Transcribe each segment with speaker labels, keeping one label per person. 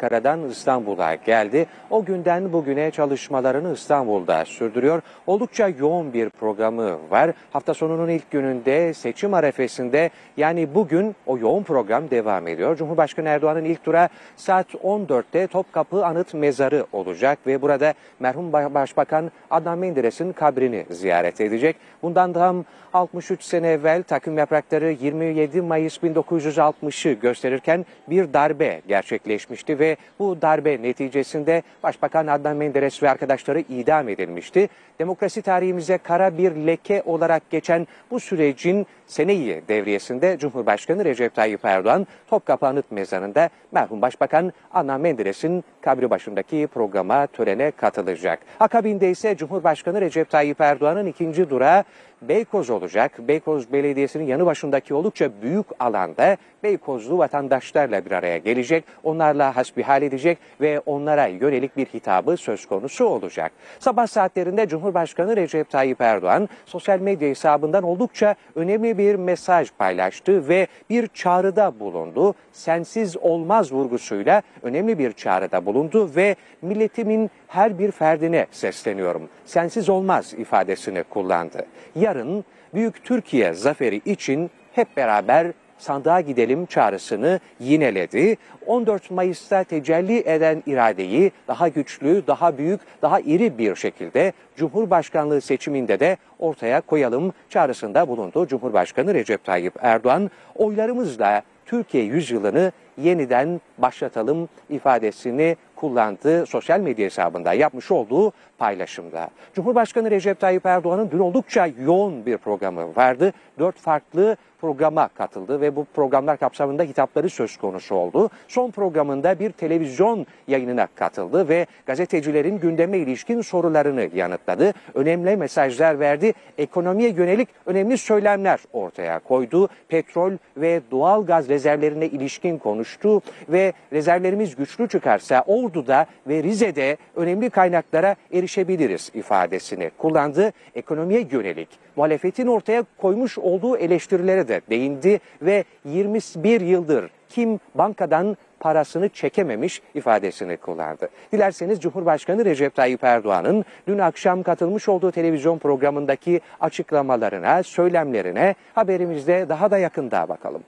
Speaker 1: Ankara'dan İstanbul'a geldi. O günden bugüne çalışmalarını İstanbul'da sürdürüyor. Oldukça yoğun bir programı var. Hafta sonunun ilk gününde seçim arefesinde yani bugün o yoğun program devam ediyor. Cumhurbaşkanı Erdoğan'ın ilk tura saat 14'te Topkapı Anıt Mezarı olacak ve burada merhum Başbakan Adnan Menderes'in kabrini ziyaret edecek. Bundan tam 63 sene evvel takım yaprakları 27 Mayıs 1960'ı gösterirken bir darbe gerçekleşmişti ve bu darbe neticesinde Başbakan Adnan Menderes ve arkadaşları idam edilmişti. Demokrasi tarihimize kara bir leke olarak geçen bu sürecin seneyi devriyesinde Cumhurbaşkanı Recep Tayyip Erdoğan Topkapı Anıt Mezarı'nda merhum Başbakan Adnan Menderes'in kabri başındaki programa törene katılacak. Akabinde ise Cumhurbaşkanı Recep Tayyip Erdoğan'ın ikinci durağı Beykoz olacak. Beykoz Belediyesi'nin yanı başındaki oldukça büyük alanda Beykozlu vatandaşlarla bir araya gelecek. Onlarla hasbihal edecek ve onlara yönelik bir hitabı söz konusu olacak. Sabah saatlerinde Cumhurbaşkanı Recep Tayyip Erdoğan sosyal medya hesabından oldukça önemli bir mesaj paylaştı ve bir çağrıda bulundu. Sensiz olmaz vurgusuyla önemli bir çağrıda bulundu ve milletimin her bir ferdine sesleniyorum. Sensiz olmaz ifadesini kullandı. Yarın Büyük Türkiye zaferi için hep beraber sandığa gidelim çağrısını yineledi. 14 Mayıs'ta tecelli eden iradeyi daha güçlü, daha büyük, daha iri bir şekilde Cumhurbaşkanlığı seçiminde de ortaya koyalım çağrısında bulundu. Cumhurbaşkanı Recep Tayyip Erdoğan oylarımızla Türkiye yüzyılını yeniden başlatalım ifadesini kullandı sosyal medya hesabında yapmış olduğu paylaşımda. Cumhurbaşkanı Recep Tayyip Erdoğan'ın dün oldukça yoğun bir programı vardı. Dört farklı programa katıldı ve bu programlar kapsamında hitapları söz konusu oldu. Son programında bir televizyon yayınına katıldı ve gazetecilerin gündeme ilişkin sorularını yanıtladı. Önemli mesajlar verdi. Ekonomiye yönelik önemli söylemler ortaya koydu. Petrol ve doğal gaz rezervlerine ilişkin konuştu ve rezervlerimiz güçlü çıkarsa Ordu'da ve Rize'de önemli kaynaklara erişebiliriz ifadesini kullandı. Ekonomiye yönelik muhalefetin ortaya koymuş olduğu eleştirilere de değindi ve 21 yıldır kim bankadan parasını çekememiş ifadesini kullandı. Dilerseniz Cumhurbaşkanı Recep Tayyip Erdoğan'ın dün akşam katılmış olduğu televizyon programındaki açıklamalarına, söylemlerine haberimizde daha da yakında bakalım.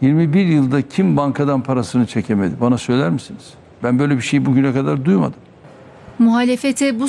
Speaker 2: 21 yılda kim bankadan parasını çekemedi? Bana söyler misiniz? Ben böyle bir şey bugüne kadar duymadım.
Speaker 3: Muhalefete bu